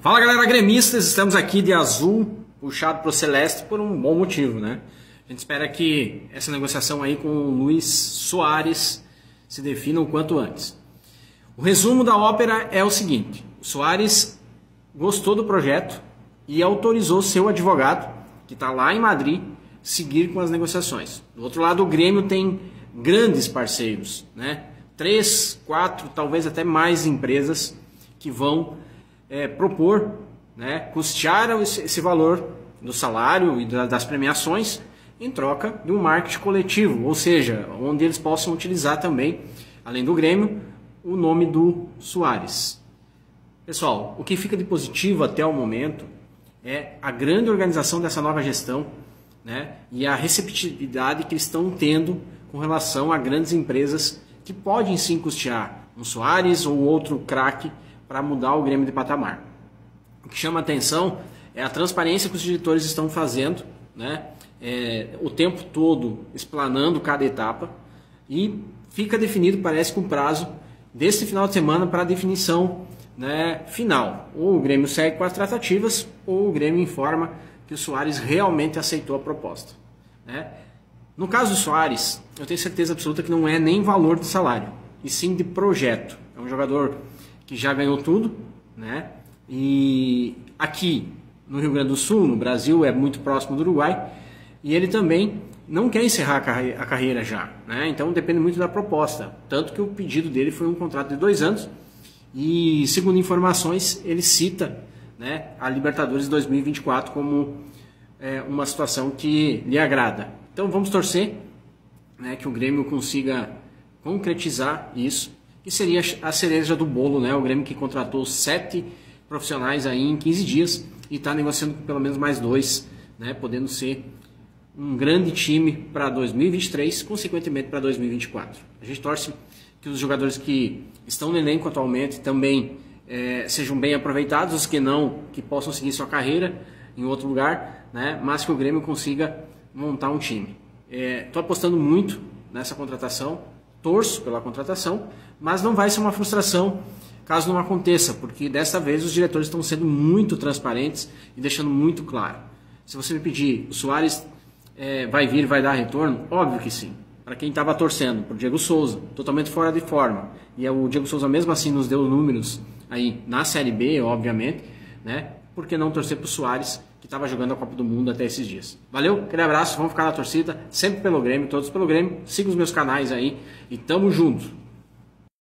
Fala galera gremistas, estamos aqui de azul, puxado para o celeste por um bom motivo, né? A gente espera que essa negociação aí com o Luiz Soares se defina o quanto antes. O resumo da ópera é o seguinte: o Soares gostou do projeto e autorizou seu advogado, que está lá em Madrid, seguir com as negociações. Do outro lado, o Grêmio tem grandes parceiros, né? Três, quatro, talvez até mais empresas que vão é, propor, né, custear esse, valor do salário e das premiações em troca de um marketing coletivo, ou seja, onde eles possam utilizar também, além do Grêmio, o nome do Soares. Pessoal, o que fica de positivo até o momento é a grande organização dessa nova gestão né, e a receptividade que eles estão tendo com relação a grandes empresas que podem sim custear um Soares ou outro craque para mudar o Grêmio de patamar. O que chama atenção é a transparência que os diretores estão fazendo, né? É, o tempo todo explanando cada etapa e fica definido, parece, com prazo deste final de semana para a definição né, final. Ou o Grêmio segue com as tratativas, ou o Grêmio informa que o Soares realmente aceitou a proposta. Né? No caso do Soares, eu tenho certeza absoluta que não é nem valor de salário, e sim de projeto. É um jogador que já ganhou tudo, né? E aqui no Rio Grande do Sul, no Brasil, é muito próximo do Uruguai, e ele também não quer encerrar a carreira já, né? Então depende muito da proposta. Tanto que o pedido dele foi um contrato de dois anos, e segundo informações, ele cita né, a Libertadores 2024 como é, uma situação que lhe agrada. Então vamos torcer né, que o Grêmio consiga concretizar isso que seria a cereja do bolo, né? O Grêmio que contratou sete profissionais aí em 15 dias e está negociando pelo menos mais dois, né? Podendo ser um grande time para 2023, consequentemente para 2024. A gente torce que os jogadores que estão no elenco atualmente também é, sejam bem aproveitados, os que não, que possam seguir sua carreira em outro lugar, né? Mas que o Grêmio consiga montar um time. Estou é, apostando muito nessa contratação, torço pela contratação, mas não vai ser uma frustração caso não aconteça, porque desta vez os diretores estão sendo muito transparentes e deixando muito claro. Se você me pedir, o Soares é, vai vir, vai dar retorno? Óbvio que sim. Para quem estava torcendo, para o Diego Souza, totalmente fora de forma. E o Diego Souza mesmo assim nos deu números aí na Série B, obviamente, né? Por que não torcer para o Soares, que estava jogando a Copa do Mundo até esses dias? Valeu, aquele abraço, vamos ficar na torcida, sempre pelo Grêmio, todos pelo Grêmio. Siga os meus canais aí e tamo junto.